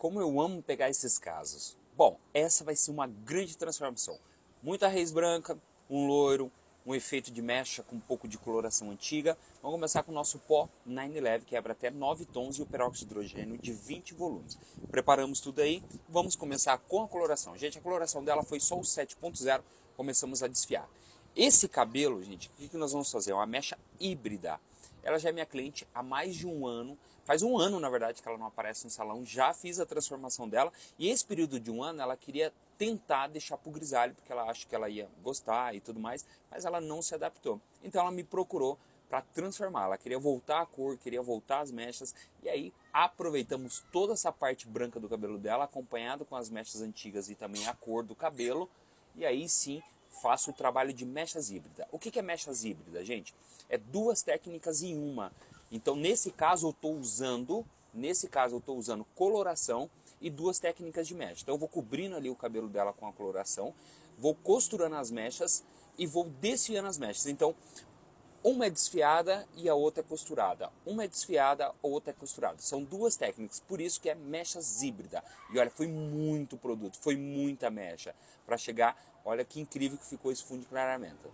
Como eu amo pegar esses casos. Bom, essa vai ser uma grande transformação. Muita raiz branca, um loiro, um efeito de mecha com um pouco de coloração antiga. Vamos começar com o nosso pó 911, que quebra até 9 tons e o peróxido de hidrogênio de 20 volumes. Preparamos tudo aí, vamos começar com a coloração. Gente, a coloração dela foi só o 7.0, começamos a desfiar. Esse cabelo, gente, o que nós vamos fazer? É uma mecha híbrida. Ela já é minha cliente há mais de um ano. Faz um ano, na verdade, que ela não aparece no salão. Já fiz a transformação dela. E esse período de um ano, ela queria tentar deixar pro grisalho, porque ela acha que ela ia gostar e tudo mais. Mas ela não se adaptou. Então ela me procurou para transformar. Ela queria voltar a cor, queria voltar as mechas. E aí aproveitamos toda essa parte branca do cabelo dela, acompanhado com as mechas antigas e também a cor do cabelo. E aí sim faço o trabalho de mechas híbrida. O que é mechas híbrida, gente? É duas técnicas em uma. Então, nesse caso, eu estou usando, nesse caso, eu estou usando coloração e duas técnicas de mecha. Então, eu vou cobrindo ali o cabelo dela com a coloração, vou costurando as mechas e vou desfiando as mechas. Então, uma é desfiada e a outra é costurada. Uma é desfiada, outra é costurada. São duas técnicas, por isso que é mechas híbrida. E olha, foi muito produto, foi muita mecha para chegar. Olha que incrível que ficou esse fundo de clareamento.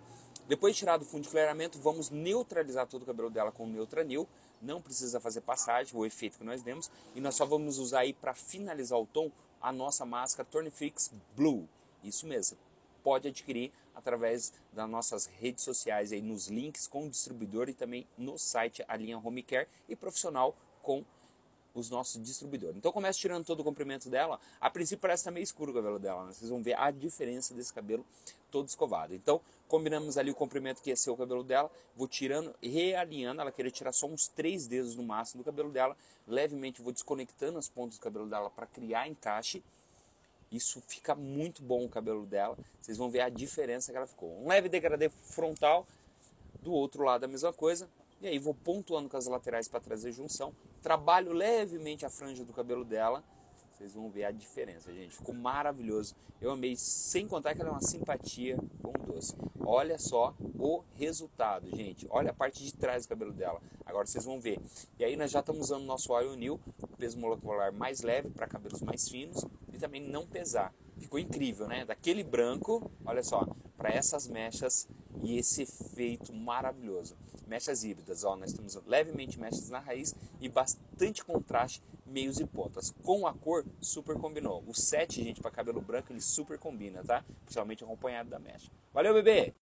Depois de tirar do fundo de clareamento, vamos neutralizar todo o cabelo dela com o Neutranil. Não precisa fazer passagem, o efeito que nós demos. E nós só vamos usar aí para finalizar o tom a nossa máscara Tornifix Blue. Isso mesmo pode adquirir através das nossas redes sociais, aí nos links com o distribuidor e também no site a linha Home Care e profissional com os nossos distribuidores. Então começa tirando todo o comprimento dela. A princípio parece estar meio escuro o cabelo dela, né? vocês vão ver a diferença desse cabelo todo escovado. Então combinamos ali o comprimento que ia ser o cabelo dela, vou tirando, realinhando, ela queria tirar só uns três dedos no máximo do cabelo dela, levemente vou desconectando as pontas do cabelo dela para criar encaixe isso fica muito bom o cabelo dela. Vocês vão ver a diferença que ela ficou. Um leve degradê frontal, do outro lado a mesma coisa. E aí vou pontuando com as laterais para trazer junção. Trabalho levemente a franja do cabelo dela. Vocês vão ver a diferença, gente. Ficou maravilhoso. Eu amei, sem contar que ela é uma simpatia com doce. Olha só o resultado, gente. Olha a parte de trás do cabelo dela. Agora vocês vão ver. E aí nós já estamos usando o nosso Oil New, peso molecular mais leve para cabelos mais finos e também não pesar. Ficou incrível, né? Daquele branco, olha só, para essas mechas e esse efeito maravilhoso. Mechas híbridas, ó, nós temos levemente mechas na raiz e bastante contraste, meios e pontas. Com a cor, super combinou. O 7, gente, para cabelo branco, ele super combina, tá? Principalmente acompanhado da mecha. Valeu, bebê!